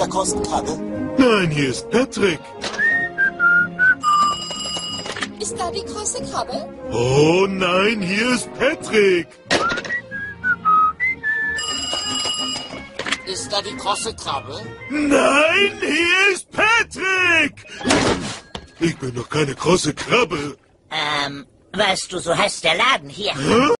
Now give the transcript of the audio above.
Spreche ich der? Nein, hier ist Patrick. Ist da die große Krabbe? Oh nein, hier ist Patrick. Ist da die große Krabbe? Nein, hier ist Patrick. Ich bin doch keine große Krabbe. Ähm, weißt du, so heißt der Laden hier. Hä?